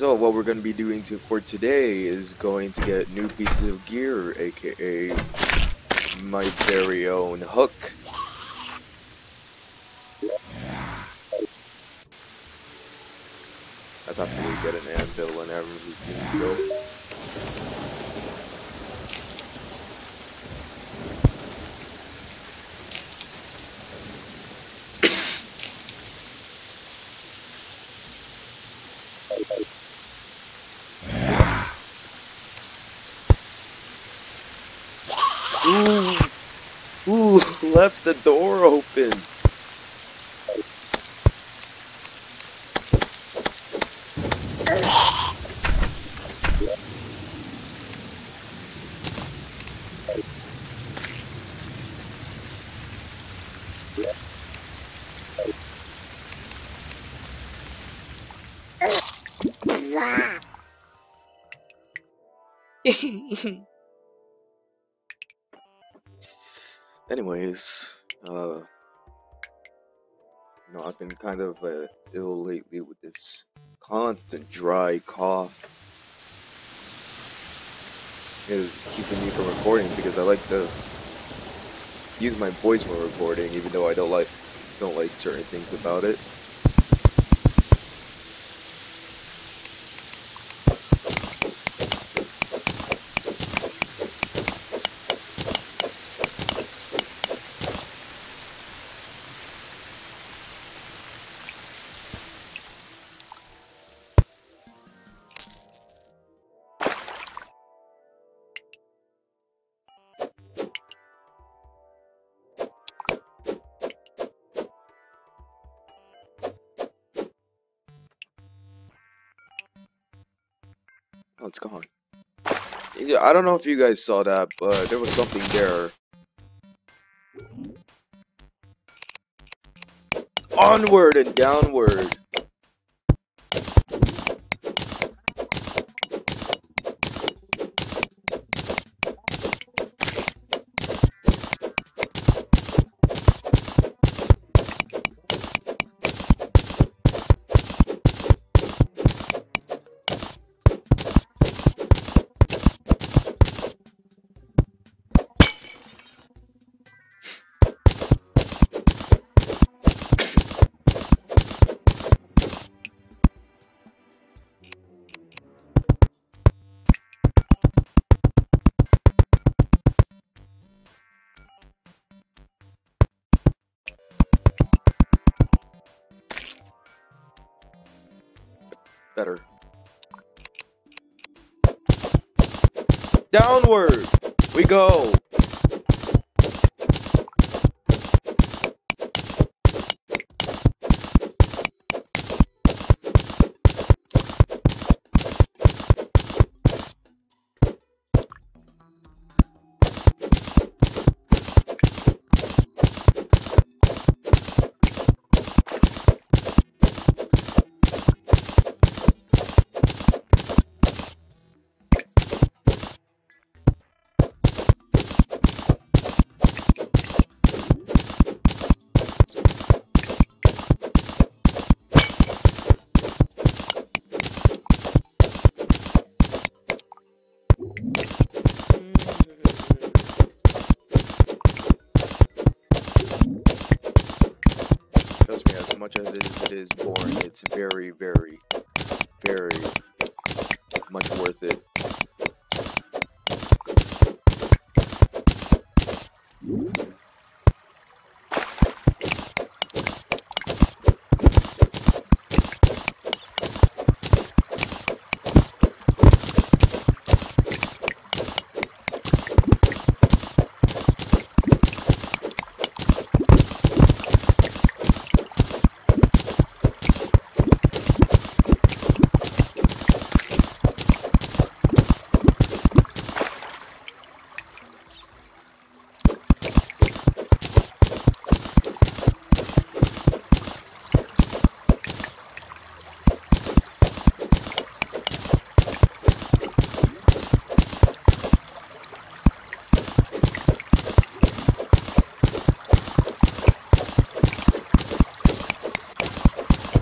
So what we're going to be doing to, for today is going to get new pieces of gear, aka my very own hook. That's after we get an anvil and everything go. Left the door open. Anyways, uh, you know, I've been kind of uh, ill lately with this constant dry cough. Is keeping me from recording because I like to use my voice when recording, even though I don't like don't like certain things about it. I don't know if you guys saw that, but there was something there. Onward and downward. Downward! We go!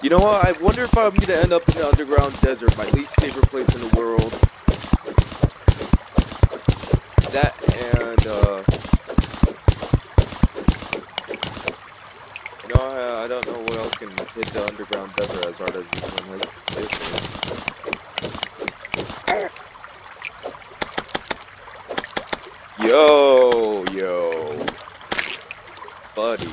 You know what? I wonder if I'm gonna end up in the underground desert, my least favorite place in the world. That and uh, you know, I, I don't know what else can hit the underground desert as hard as this one hits. Yo, yo, buddy.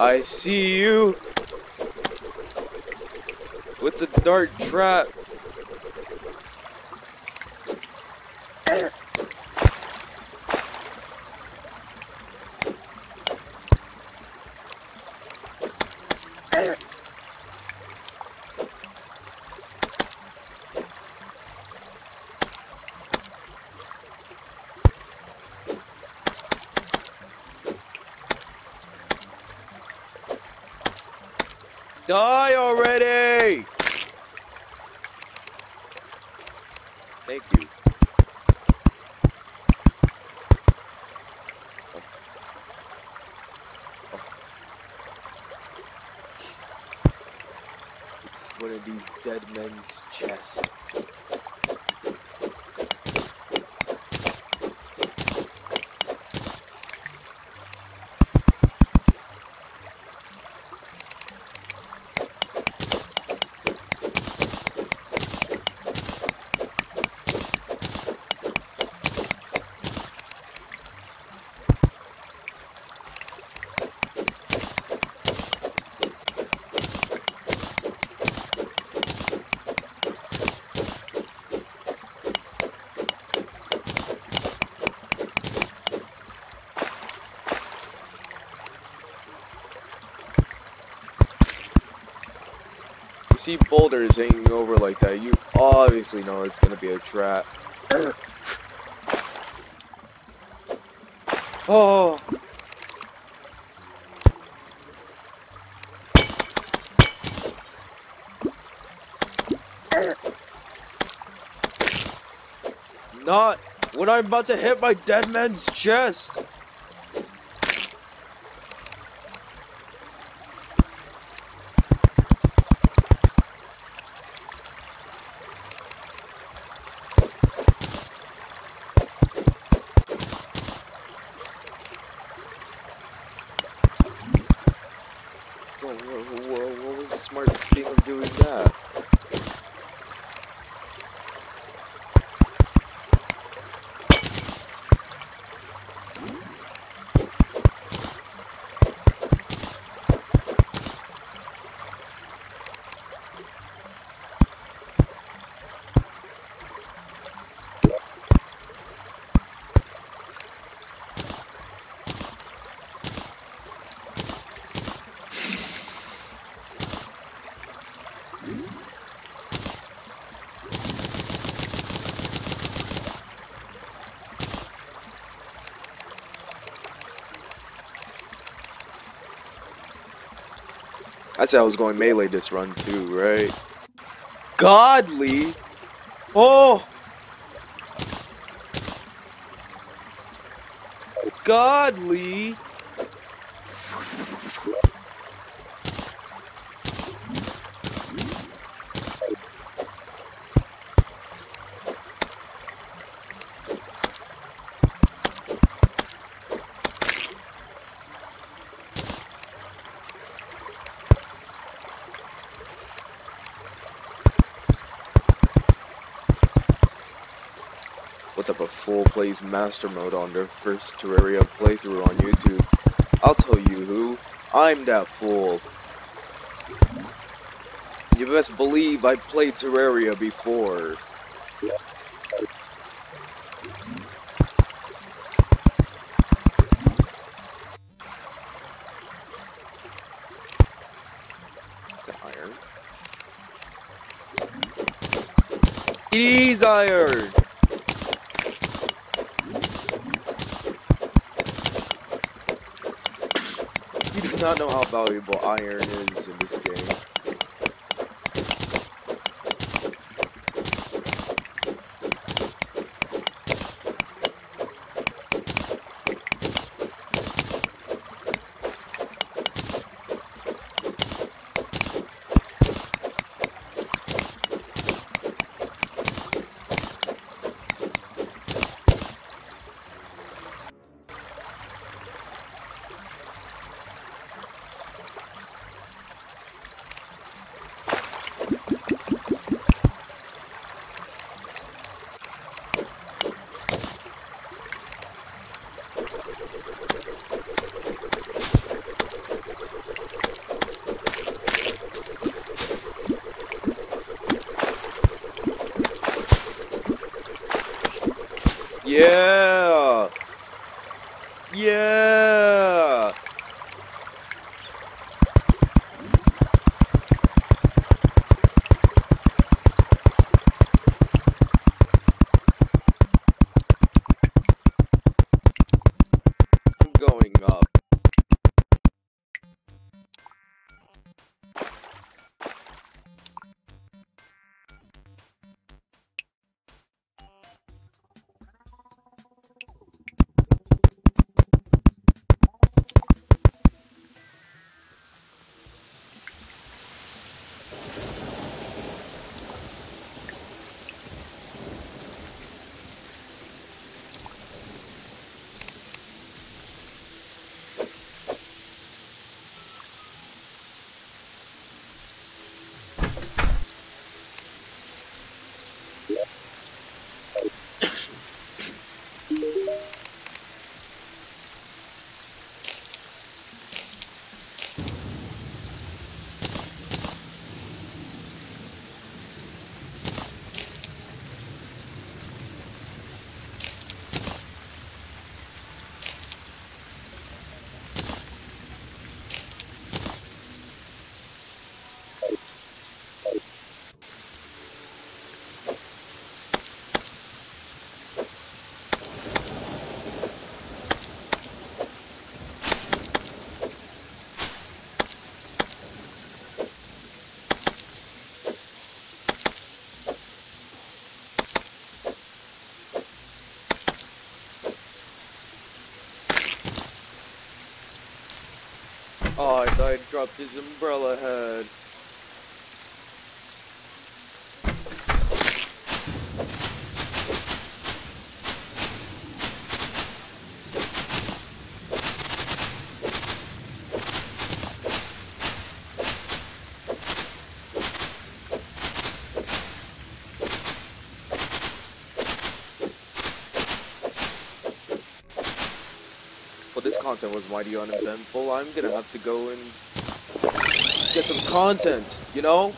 I see you with the dart trap. Thank you. It's one of these dead men's chests. See boulders hanging over like that, you obviously know it's gonna be a trap. oh! Not when I'm about to hit my dead man's chest! Whoa, whoa, whoa, what was the smart thing of doing that? I said I was going melee this run too, right? Godly? Oh! Godly? Plays master mode on their first Terraria playthrough on YouTube. I'll tell you who. I'm that fool. You best believe I played Terraria before. It's iron. Iron! Not know how valuable iron is in this game. I dropped his umbrella head. Well, this content was mighty uneventful. I'm gonna have to go and get some content, you know?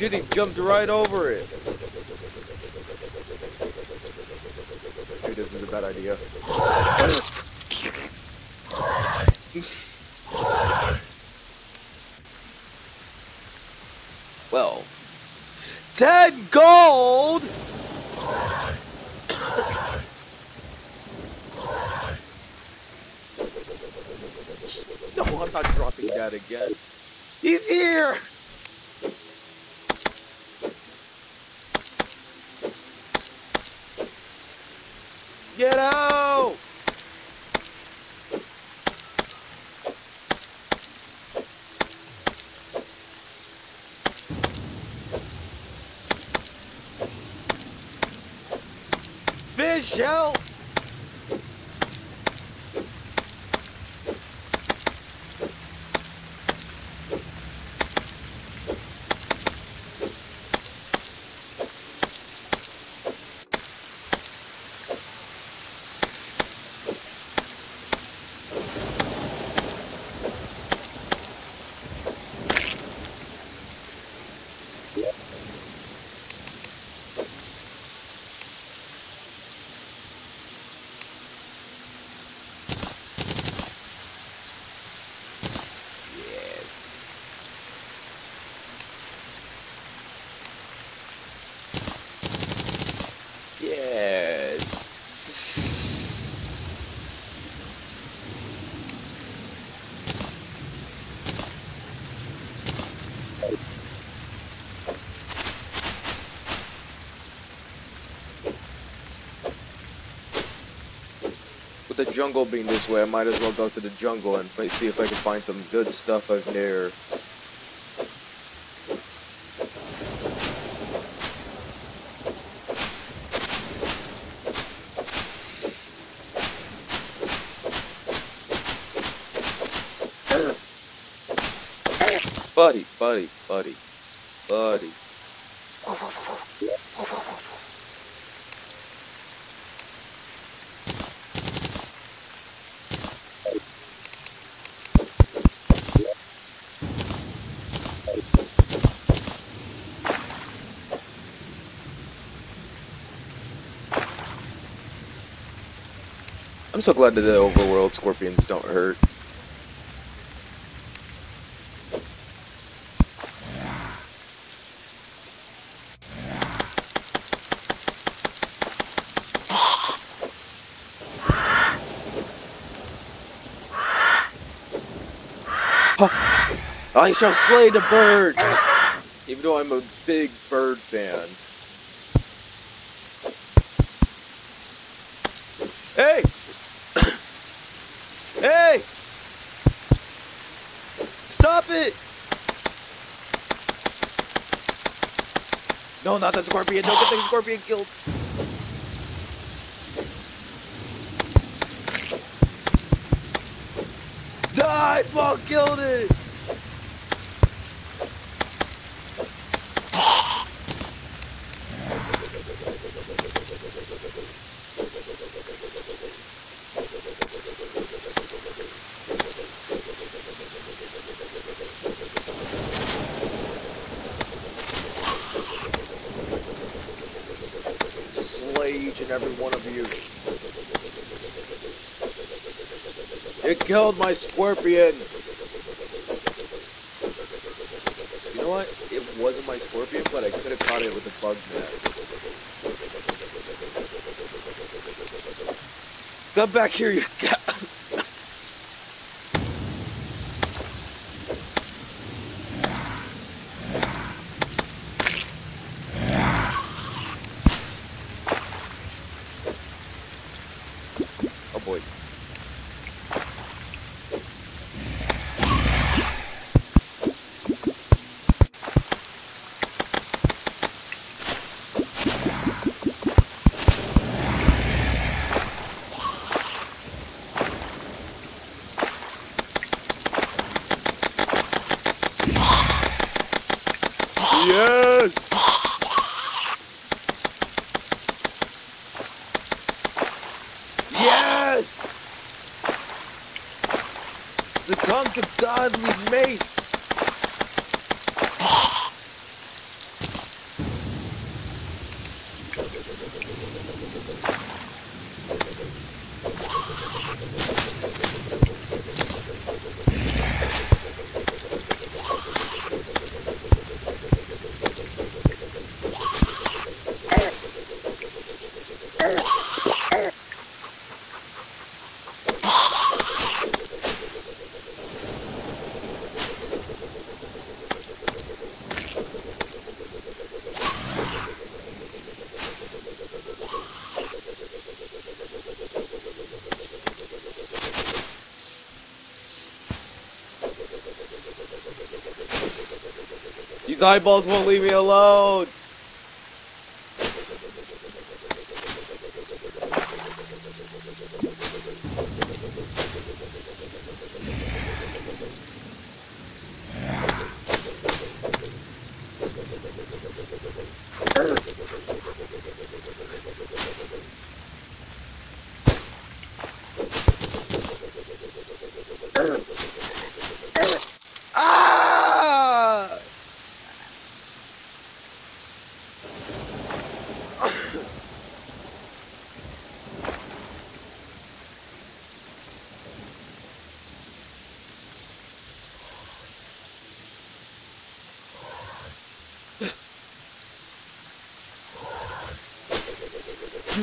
He jumped right over it. Dude, this is a bad idea. well, 10 gold! no, I'm not dropping that again. He's here! Get out! Fish, help! Yes. Yes. With the jungle being this way, I might as well go to the jungle and see if I can find some good stuff out there. Buddy, buddy, buddy, buddy. I'm so glad that the overworld scorpions don't hurt. I shall slay the bird! Even though I'm a big bird fan. No, not that scorpion. Don't get the scorpion killed. Die! Paul killed it! Killed my scorpion! You know what? It wasn't my scorpion, but I could have caught it with a bug net. Come back here, you cat! These eyeballs won't leave me alone!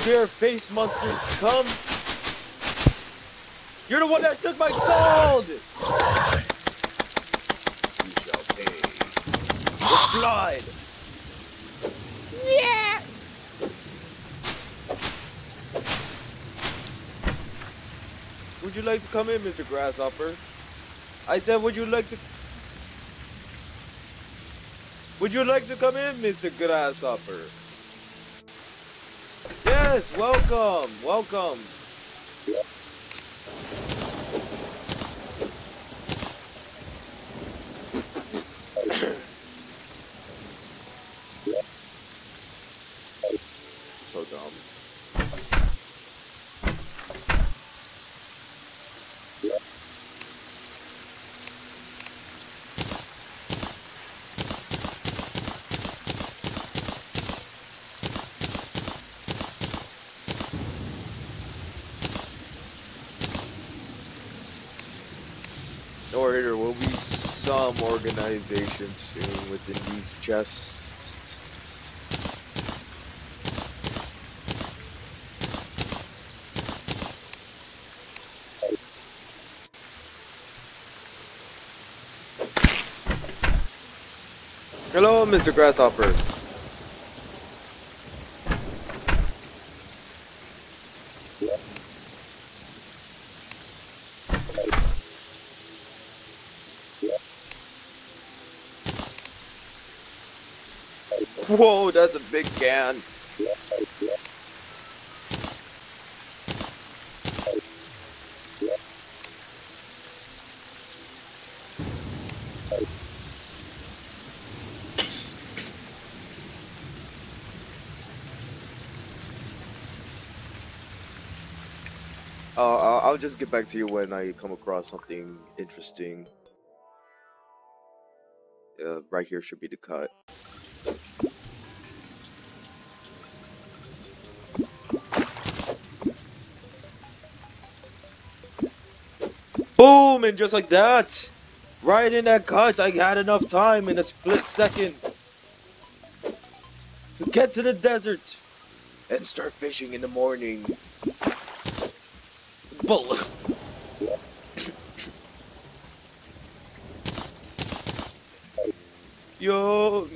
Dare face monsters come? You're the one that took my gold! You shall pay with blood! Yeah! Would you like to come in, Mr. Grasshopper? I said, would you like to... Would you like to come in, Mr. Grasshopper? Yes, welcome, welcome. Organization soon within these chests. Hello, Mr. Grasshopper. Whoa, that's a big can. Uh, I'll just get back to you when I come across something interesting. Uh, right here should be the cut. Just like that, right in that cut, I had enough time in a split second to get to the desert and start fishing in the morning. Bull. Yo.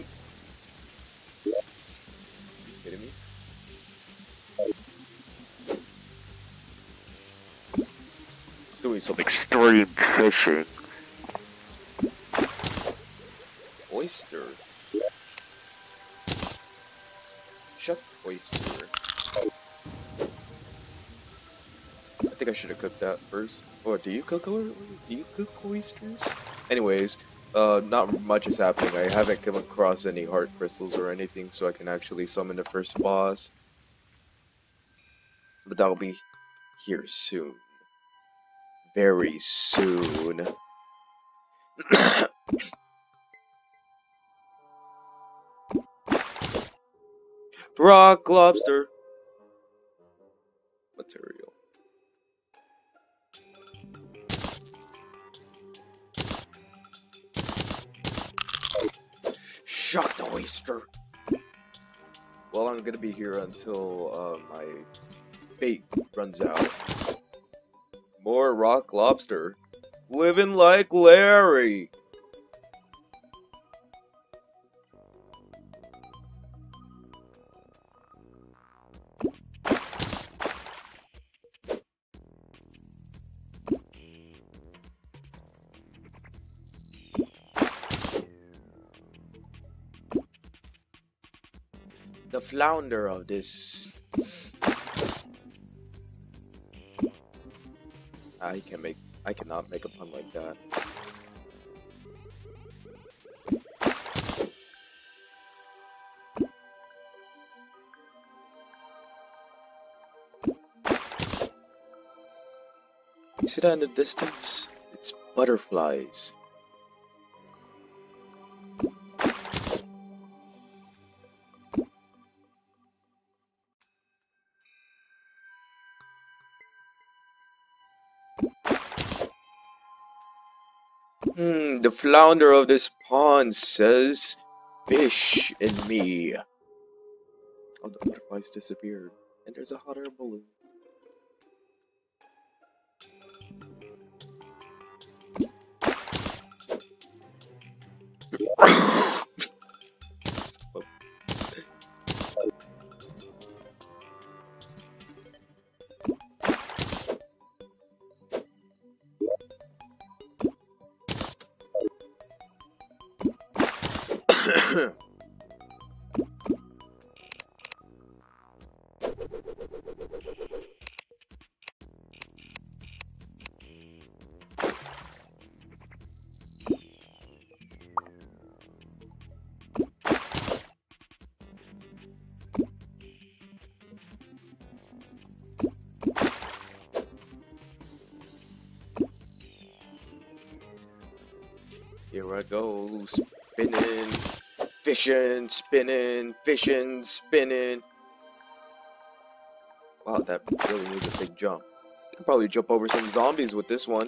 Doing some extreme fishing. Oyster. Shut oyster. I think I should have cooked that first. Or do you cook or do you cook oysters? Anyways, uh, not much is happening. I haven't come across any heart crystals or anything, so I can actually summon the first boss. But that'll be here soon. Very soon. Rock lobster material. Shucked oyster. Well, I'm gonna be here until uh, my bait runs out. More rock lobster. Living like Larry. the flounder of this. I can make. I cannot make a pun like that. You see that in the distance? It's butterflies. The flounder of this pond says fish in me. Oh, the butterflies disappeared, and there's a hot air balloon. Here I go, spinning, fishing, spinning, fishing, spinning. Wow, that really needs a big jump. You can probably jump over some zombies with this one.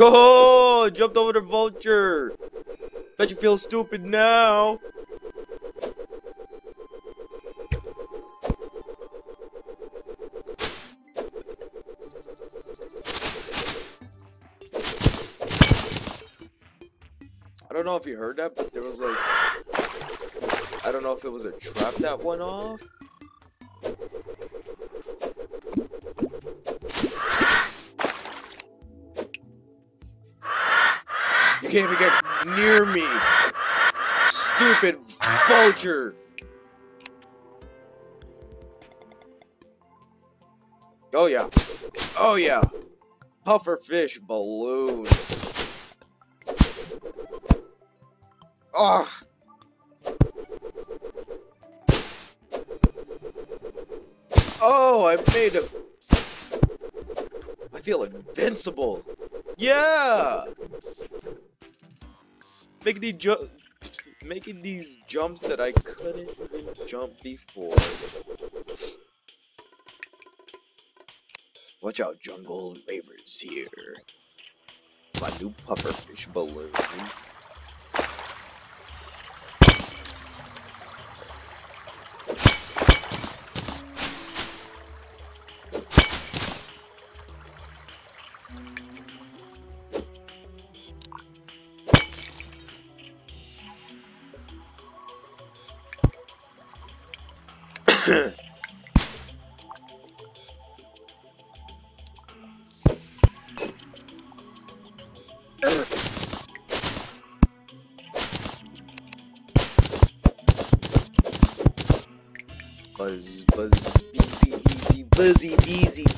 Oh, jumped over the vulture. Bet you feel stupid now. Don't know if you heard that, but there was like, I don't know if it was a trap that went off. You can't even get near me, stupid vulture. Oh yeah, oh yeah, pufferfish balloon. Ugh. Oh, I made a. I feel invincible. Yeah. Making these making these jumps that I couldn't even jump before. Watch out, jungle ravers here. My new pufferfish balloon. Beezy, buzzy,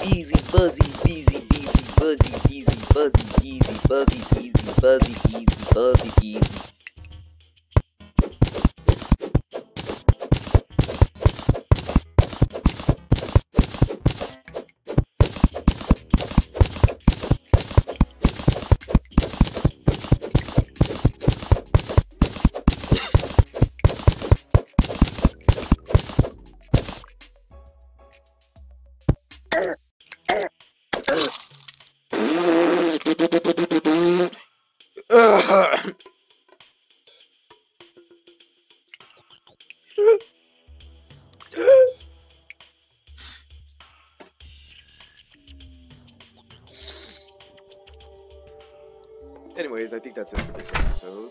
Anyways, I think that's it for this episode.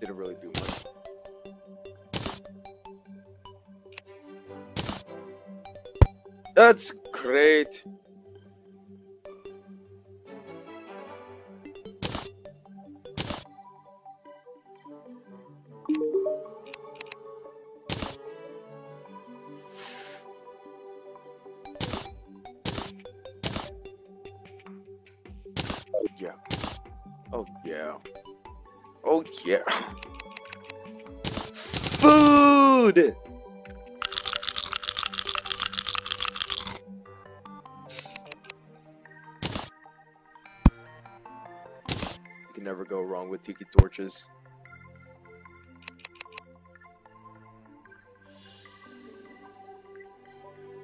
Didn't really do much. That's great. Tiki torches.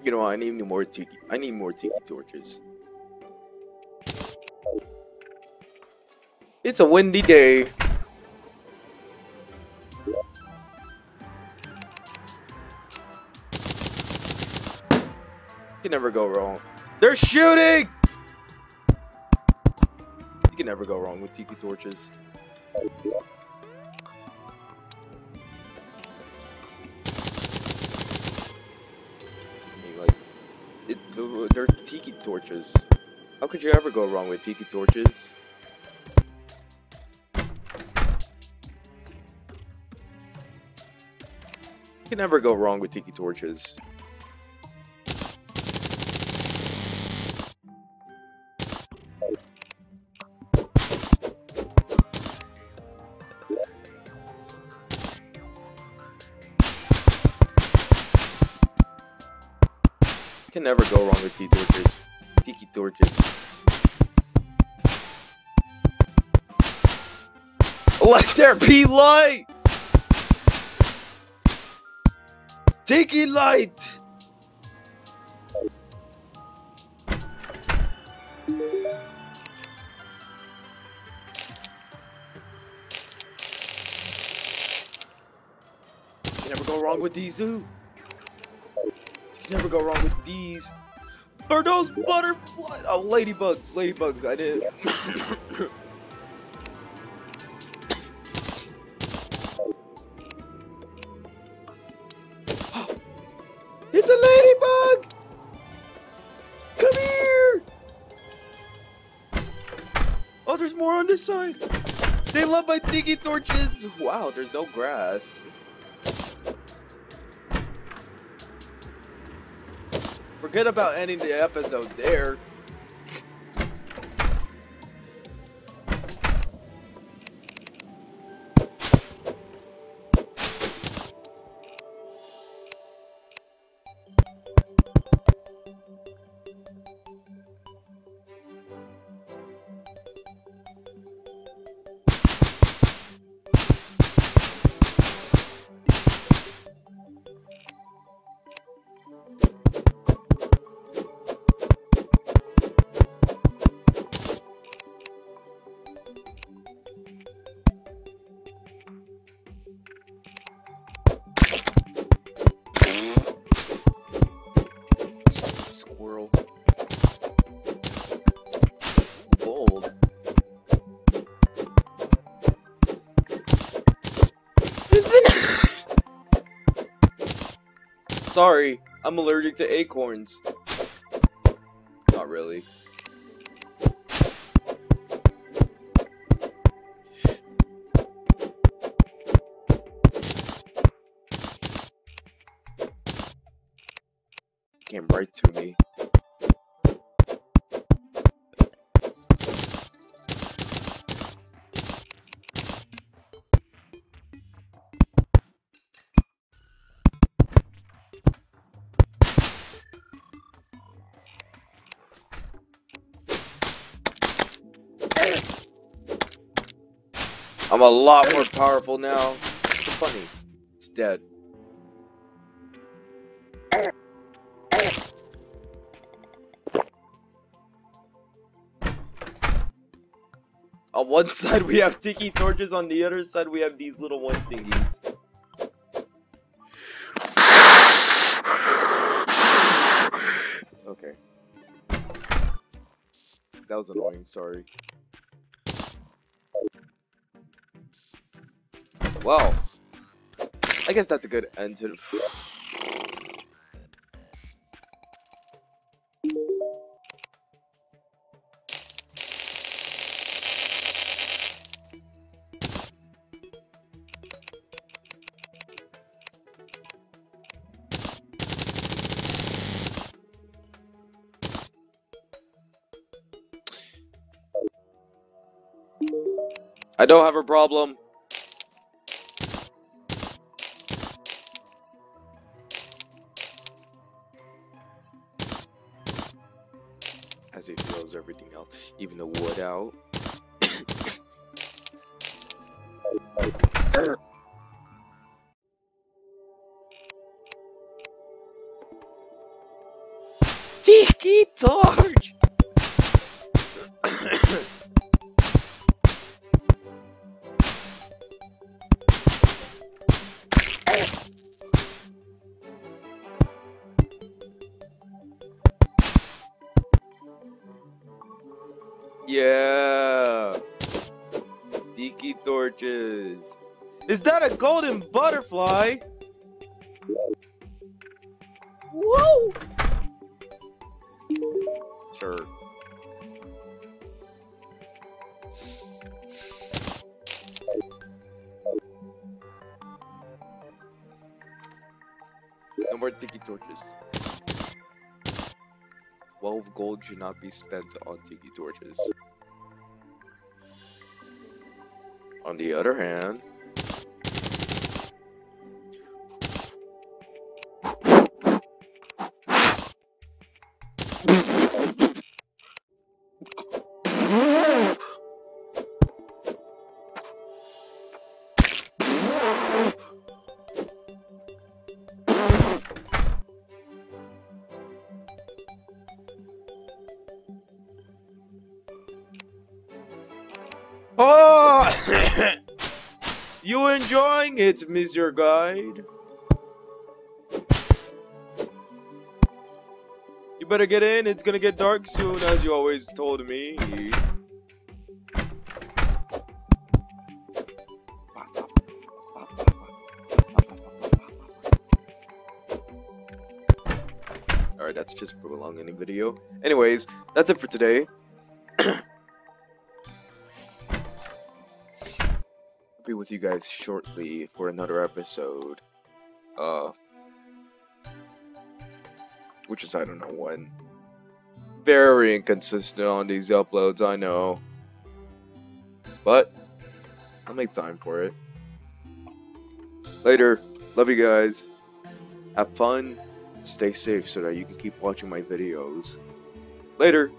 You know, I need more tiki. I need more tiki torches. It's a windy day. You can never go wrong. They're shooting! You can never go wrong with tiki torches. They're tiki torches. How could you ever go wrong with tiki torches? You can never go wrong with tiki torches. There be light! Tiki light! Never go wrong with these zoo. You can never go wrong with these. Are those butterflies? Oh, ladybugs, ladybugs. I did. side. They love my tiki torches. Wow, there's no grass. Forget about ending the episode there. Sorry, I'm allergic to acorns. Not really. I'm a lot more powerful now. It's funny. It's dead. On one side we have tiki torches, on the other side we have these little one thingies. Okay. That was annoying, sorry. Well, I guess that's a good end to I don't have a problem. Gold should not be spent on tiki torches. On the other hand, enjoying it, Mr. Guide? You better get in, it's gonna get dark soon, as you always told me. Alright, that's just prolonging the video. Anyways, that's it for today. With you guys shortly for another episode. Uh, which is I don't know when. Very inconsistent on these uploads, I know. But I'll make time for it. Later. Love you guys. Have fun. Stay safe so that you can keep watching my videos. Later.